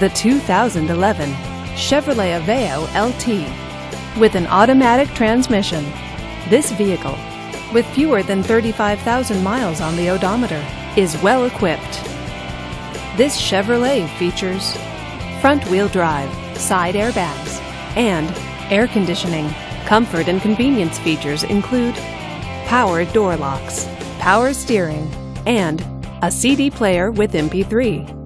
the 2011 Chevrolet Aveo LT. With an automatic transmission, this vehicle, with fewer than 35,000 miles on the odometer, is well equipped. This Chevrolet features front-wheel drive, side airbags, and air conditioning. Comfort and convenience features include power door locks, power steering, and a CD player with MP3.